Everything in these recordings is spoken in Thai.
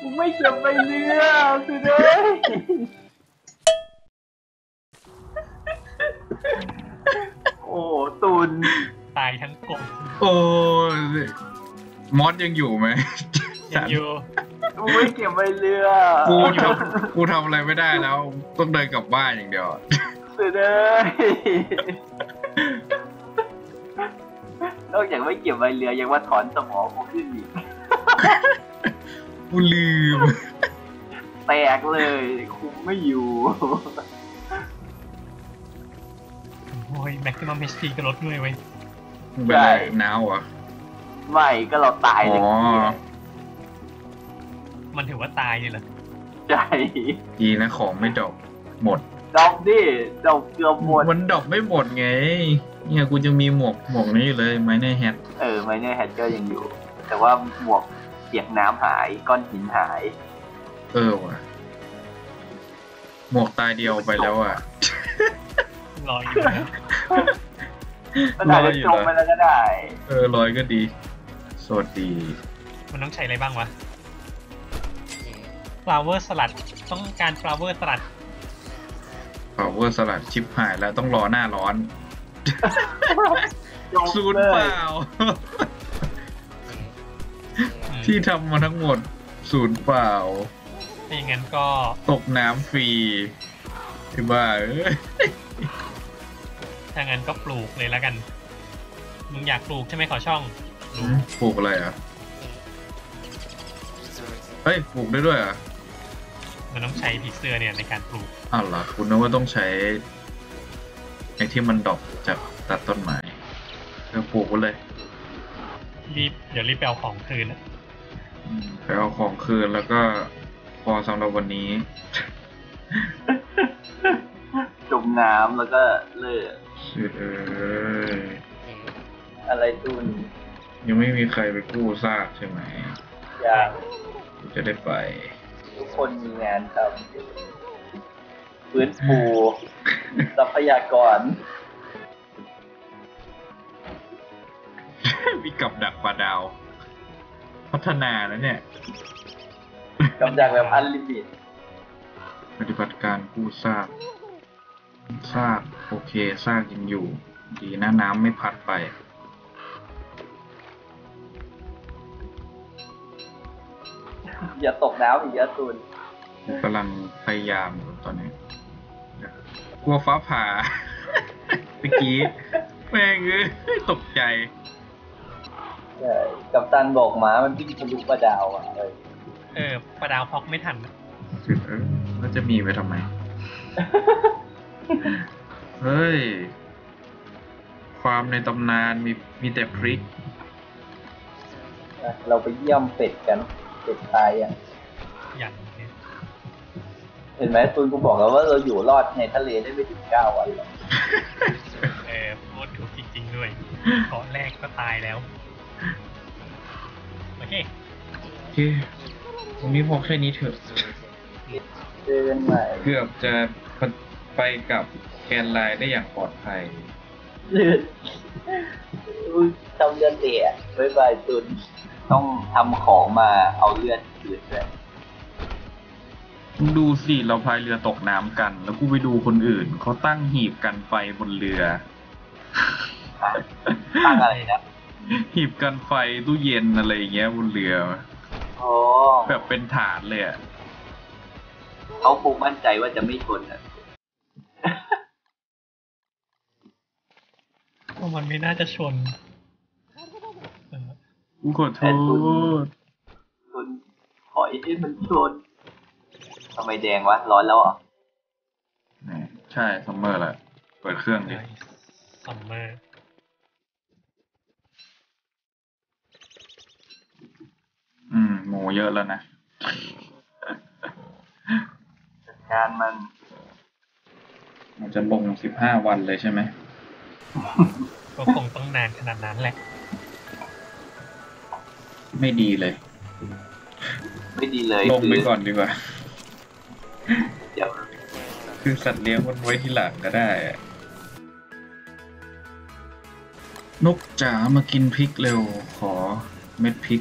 กูไม่เก็บใบเรือสิเด้โอ้ตุนตายทั้งกลมโอ้ยมอสยังอยู่ไหมยังอยู่กูไม่เก็บใบเรือกูทำกูทำอะไรไม่ได้แล้ว ต้องเดินกลับบ้านอย่างเดียวสิเด้ นอกจากไม่เก็บใบเรือยังว่าถอนสมองกูขึ้นอีกกูลืม แตกเลย คุมไม่อยู่โอ้ยแม็กซิมัมเอชพีก็ลดด้วยเว้ยมึงเป็นไรหนาวเหรอะไม่ก็เราตายเลยอ๋อมันถือว่าตายเลยเหรอใจดีนะของไม่ดรอกหมด ดอกดิดอกเกือบหมดมันดรอกไม่หมดไง เนี่ยกูจะมีหมวกหมวกนี้อยู่เลยไม้แน่แฮทเออไมเนอร์แฮชเจอร์ยังอยู่ แต่ว่าหมวกเปียกน้ำหายก้อนหินหาย เออว่ะหมวกตายเดียวไปแล้วอะรออยู่นะก็อาจจะจมไปแล้วก็ได้ เออลอยก็ดีสวัสดี มันต้องใช้อะไรบ้างวะ flower สลัด ต้องการ flower สลัด power สลัดชิปหายแล้วต้องรอหน้าร้อนศูนย์เปล่า ที่ทำมาทั้งหมดศูนย์เปล่าถ้าอย่างนั้นก็ตกน้ำฟรีไอ้บ้าเอ้ยถ้างั้นก็ปลูกเลยแล้วกัน มึงอยากปลูกใช่ไหมขอช่อง ปลูกอะไรอะ เฮ้ย ปลูกได้ด้วยอะ มันต้องใช้ผีเสื้อเนี่ยในการปลูกอ้าวเหรอคุณนึกว่าต้องใช้ไอ้ที่มันดอกจากตัดต้นไม้เออปลูกไว้เลยรีบเดี๋ยวรีบไปเอาของคืนนะอืมไปเอาของคืนแล้วก็พอสำหรับวันนี้ จมน้ำแล้วก็เลิกชิดเอ้ยอะไรตุนยังไม่มีใครไปกู้ซากใช่ไหม อย่าง กูจะได้ไป ทุกคนมีงานทำอยู่ฟื้นฟูทรัพยากร มีกับดักปลาดาว พัฒนาแล้วเนี่ยกำจัดแบบอันลิมิตปฏิบัติการกู้ซากซากโอเคซากยังอยู่ ดีนะน้ำไม่พัดไป อย่าตกน้ำอีกอย่าตุนกำลังพยายามอยู่ตอนนี้กลัวฟ้าผ่าเมื่อกี้แม่งเอ้ยตกใจใช่กับตันบอกหมามันวิ่งทะลุกระดาวอะเออเออประดาวพอกไม่ทันนะเออแล้วจะมีไปทำไม เฮ้ย ความในตำนานมีมีแต่พริกอะเราไปเยี่ยมเป็ดกัน เป็ดตายอะอย่างเนี่ยเห็นไหมตุนกูบอกแล้วว่าเราอยู่รอดในทะเลได้ไม่ถึงเก้าวันหรอกเออโคตรถูกจริง ๆ ด้วยเกาะแรกก็ตายแล้ว โอเคโอเควันนี้พอแค่นี้เถอะ เจอกันใหม่เกือบจะไปกับแกนไลน์ได้อย่างปลอดภัยลื่นอุ๊ยทำเลือดเตะบ๊ายบายตุน ต้องทำของมาเอาเลือดคืนด้วยมึงดูสิเราพายเรือตกน้ำกัน แล้วกูไปดูคนอื่นเขาตั้งหีบกันไฟบนเรือ ตั้งอะไรนะหีบกันไฟตู้เย็นอะไรอย่างเงี้ยบนเรือโอ้แบบเป็นฐานเลยอะเขาคงมั่นใจว่าจะไม่ชนอะเพราะมันไม่น่าจะชนเออ กูขอโทษตุนขอให้มันชนทำไมแดงวะ ร้อนแล้วเหรอะนี่ใช่ summer แหละ เปิดเครื่องดิ summer อืม หมูเยอะแล้วนะ จัดการมัน มันจะลงสิบห้าวันเลยใช่ไหม ก็คงต้องนานขนาดนั้นแหละ ไม่ดีเลย ไม่ดีเลยลงไปคืก่อนดีกว่าเดี๋ยวคือสัตว์เลี้ยงมันไว้ที่หลังก็ได้อะนกจ๋ามากินพริกเร็วขอเม็ดพริก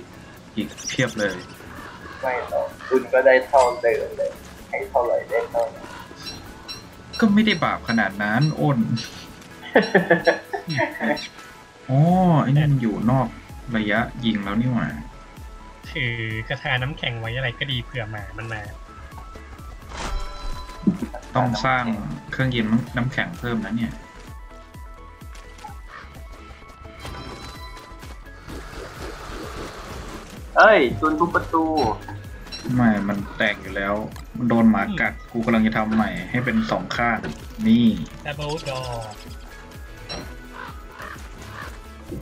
อีกเพียบเลย ไม่หรอกคุณก็ได้เท่าเดิมเลยให้เท่าไหร่ได้เท่านั้นก็ไม่ได้บาปขนาดนั้นอ้นอ๋อไอ้นี่มันอยู่นอกระยะยิงแล้วนี่หว่า ถือกระทาน้ำแข็งไว้อะไรก็ดีเผื่อหมามันมาต้องสร้างเครื่องยิงน้ำแข็งเพิ่มนะเนี่ย เอ้ยตุนทุบประตู ไม่ มันแตกอยู่แล้ว มันโดนหมากัด กูกำลังจะทำใหม่ให้เป็นสองข้าง นี่ ดับเบิลดอ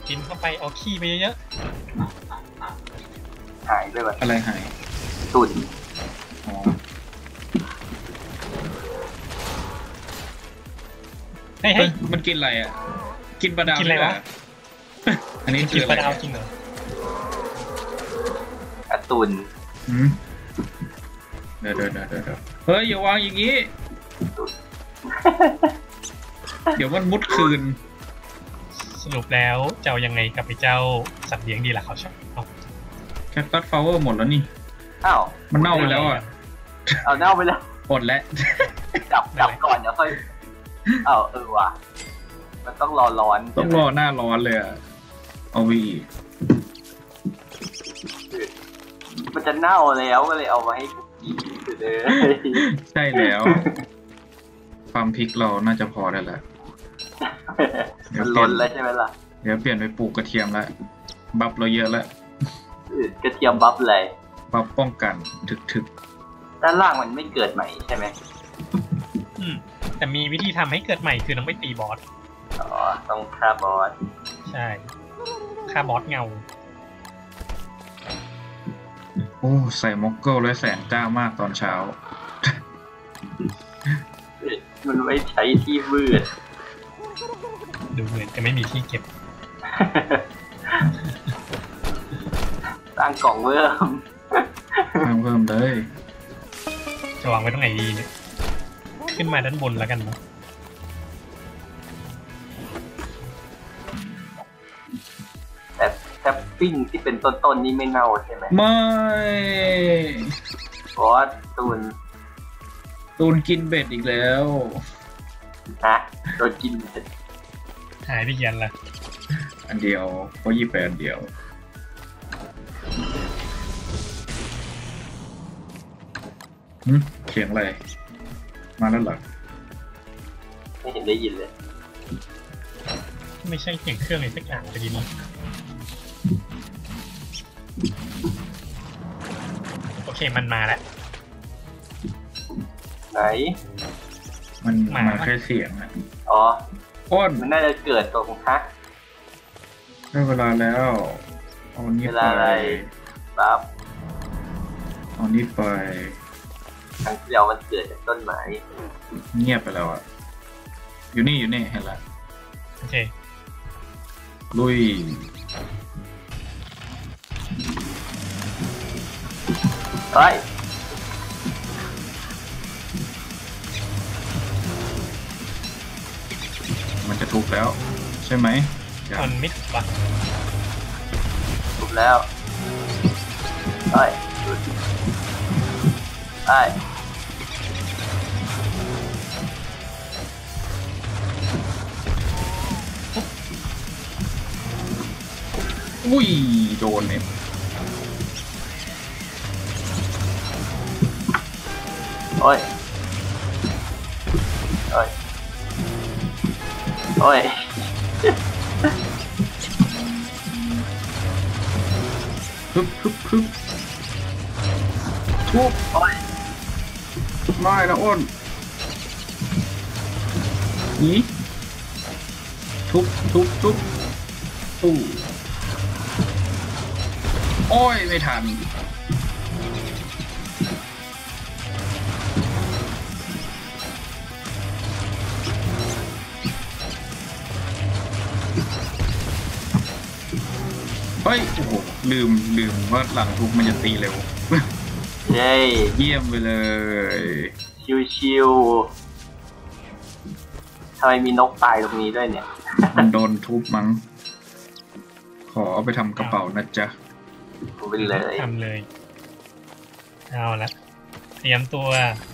กินเข้าไปเอาขี้ไปเยอะหายไปแบบอะไรหายตุนอ๋อๆเฮ้ยเฮ้เฮ้ยย มันกินอะไรอะ กินปลาดาวกินอะไรด้วยวะเหอันนี้กิคืนอปอะไรลาดาวจริงเหรออะตุนหืมเดี๋ยวเดี๋ยวเดี๋ยวเดี๋ยวเฮ้ยอย่าวางอย่างนี้ เดี๋ยวมันมุดคืน สรุปแล้วจะเอายังไงกับไอ้เจ้าสัตว์เลี้ยงดีล่ะเขาชอบเอา cactus flower หมดแล้วนี่ อ้าว มันเน่าไปแล้วอะเอาเน่าไปแล้วอดแล้วจับจับก่อนเดี๋ยวค่อยอ้าวเออว่ะ มันต้องรอร้อน ต้องรอหน้าร้อนเลยอะเอาวีมันจะเน่าแล้วก็เลยเอามาให้กูกินเลยใช่แล้ว ความพริกเราน่าจะพอได้แล้วเดี๋ยมัวนเปลี่ล้ยนนแล้วใช่ไหมล่ะ เดี๋ยวเปลี่ยนไปปลูกกระเทียมแล้ว บัฟเราเยอะแล้ว อืดกระเทียมบัฟเลยบัฟป้องกันถึกถึกด้านล่างมันไม่เกิดใหม่ใช่ไหมอืมแต่มีวิธีทำให้เกิดใหม่คือต้องไปตีบอสอ๋อต้องฆ่าบอสใช่ฆ่าบอสเงาโอ้ใส่ม็อกเกิลและแสนจ้ามากตอนเช้าอืดมันไว้ใช้ที่มืดดูเหมือนจะไม่มีที่เก็บสร้าง กล่องเพิ่มเพิ่มเพิ่มเลยจะวางไว้ตรงไหนดีเนี่ยขึ้นมาด้านบนแล้วกันเนอะแต่แท็ปปิ้งที่เป็นต้นๆนี่ไม่เน่าใช่ไหมไม่บอสตูนตูนกินเบ็ดอีกแล้วฮะโดนกินเสร็จหายไปเยียนละอันเดียวเพราะยี่แปดอันเดียว เสียงอะไร มาแล้วเหรอไม่เห็นได้ยินเลย ไม่ใช่เสียงเครื่องอะไรสักอย่างจะดีนี่โอเคมันมาแล้วไหน มันหมามา แค่เสียงอะอ๋อ อ้นมันน่าจะเกิดตรงฮะ ได้เวลาแล้วเอานี้เวไปลาอะไรปั๊บเอานี้ไป ครั้งที่แล้วมันเกิดจากต้นไม้เงียบไปแล้วอะ อยู่นี่อยู่นี่เห็นละโอเค ลุย เฮ้ย มันจะถูกแล้ว ใช่ไหมยังมันไม่ถูกปะถูกแล้ว เฮ้ย หยุดเฮ้ยอุ้ยโดนเนี่ยโอ้ยโอ้ยโไม่นะอ้นนีทุบทุบทุบตู้โอ้ย ไม่ทันเฮ้ย โอ้โหลืมลืมว่าหลังทุบมันจะตีเร็ว เย้เยี่ยมไปเลย ชิวๆทำไมมีนกตายตรงนี้ด้วยเนี่ย มันโดนทุบมั้ง ขอเอาไปทำกระเป๋านะจ๊ะกูไปเลย ทำเลย เอาละ เตรียมตัว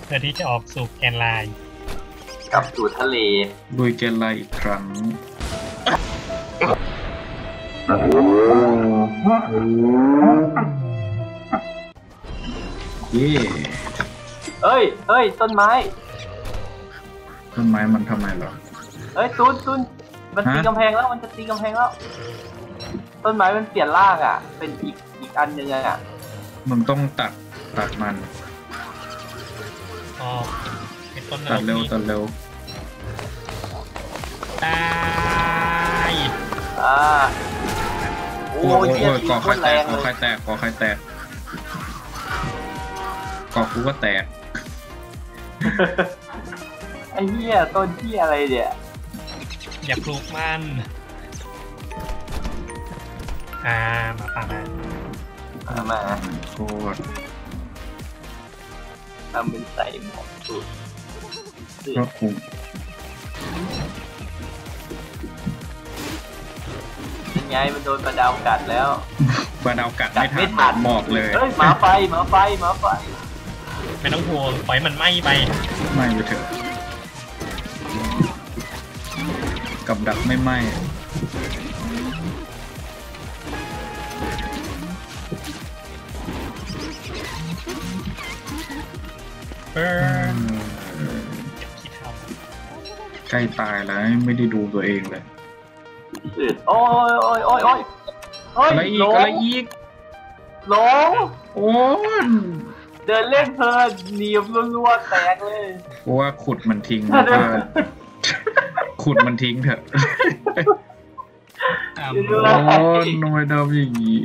เพื่อที่จะออกสู่แกนไลน์กลับสู่ทะเลลุยเกลไลอีกครั้ง เย่เอ้ยเอ้ย ต้นไม้ ต้นไม้มันทำไมเหรอ เอ้ยตุนตุนมันตีฮะ กำแพงแล้ว มันจะตีกำแพงแล้ว ต้นไม้มันเปลี่ยนร่างอะ เป็นอีกอีกอันหนึ่งอะ มึงต้องตัดตัดมันออกเป็นต้นตัดเร็วนี้ตัดเร็ว ตายอ่า โอ้โอ้ยโหเหี้ยตีก่อโคไข่ตรแตแรกงก่อเลไข่ยแตกก่อไข่แตก ก่อกูก็แตก ไอ้เหี้ยต้นเหี้ยอะไรเนี่ยอย่าปลูกมัน อ่ามาป่ามาเอามาโคตรทำเป็นใส่หมวกสูทก็กูยังไงมันโดนประดาวกัดแล้ว บาดาวกัดกัไม่ดทัไม่นทันหมอกเลย เฮ้ยหมาไฟหมาไฟหมาไฟ ไม่ต้องห่วงปล่อยมันไหม้ไปไม่ไปเถอะกับดักไม่ไหมเบิร์นเก็บขี้เท่าใกล้ตายแล้วไม่ได้ดูตัวเองเลยอืดโอ้ยโอ้ยโอ้ยโอ้ยโอ้ยอะไรอีหลกงอะไรอีกหลง โอ้ย เดินเล่นเพลินหนีบรัวๆแตกเลยเพราะว่าขุดมันทิ้งถ้าแล้วเดิก็นขุดมันทิ้งเถอะอ่าเดี๋ยวโอ้ยทำไมทำอย่างนี้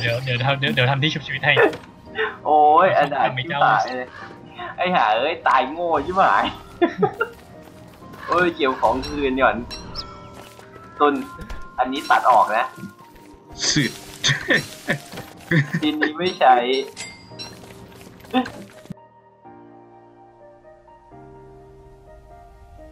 เดี๋ยวเดี๋ยวเดี๋ยวเดี๋ยวเดี๋ยวทำที่ชุบชีวิตให้ โอ้ยอันดาทำไม่ที่เจ้าตายเลยไอ้ห่าเอ้ยตายโง่ใช่ไหมโอ้ยเกี่ยวของคืนก่อนต้นอันนี้ตัดออกนะสุดดินนี้ไม่ใช้ 네.